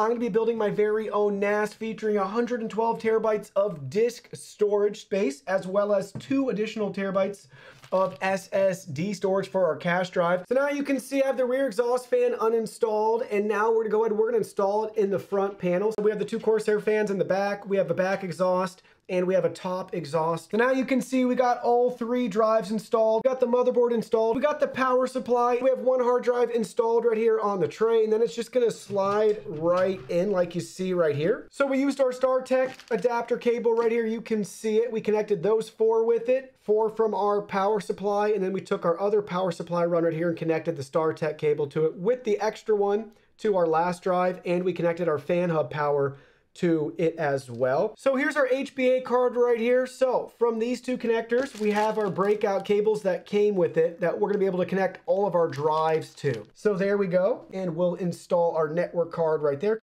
I'm going to be building my very own NAS featuring 112 terabytes of disk storage space, as well as two additional terabytes of SSD storage for our cache drive. So now you can see I have the rear exhaust fan uninstalled and now we're gonna go ahead and we're gonna install it in the front panel. So we have the two Corsair fans in the back, we have a back exhaust, and we have a top exhaust. So now you can see we got all three drives installed. We got the motherboard installed. We got the power supply. We have one hard drive installed right here on the tray, and then it's just gonna slide right in like you see right here. So we used our StarTech adapter cable right here. You can see it. We connected those four with it, four from our power supply, and then we took our other power supply run right here and connected the StarTech cable to it with the extra one to our last drive, and we connected our fan hub power to it as well. So here's our HBA card right here. So from these two connectors, we have our breakout cables that came with it that we're gonna be able to connect all of our drives to. So there we go, and we'll install our network card right there.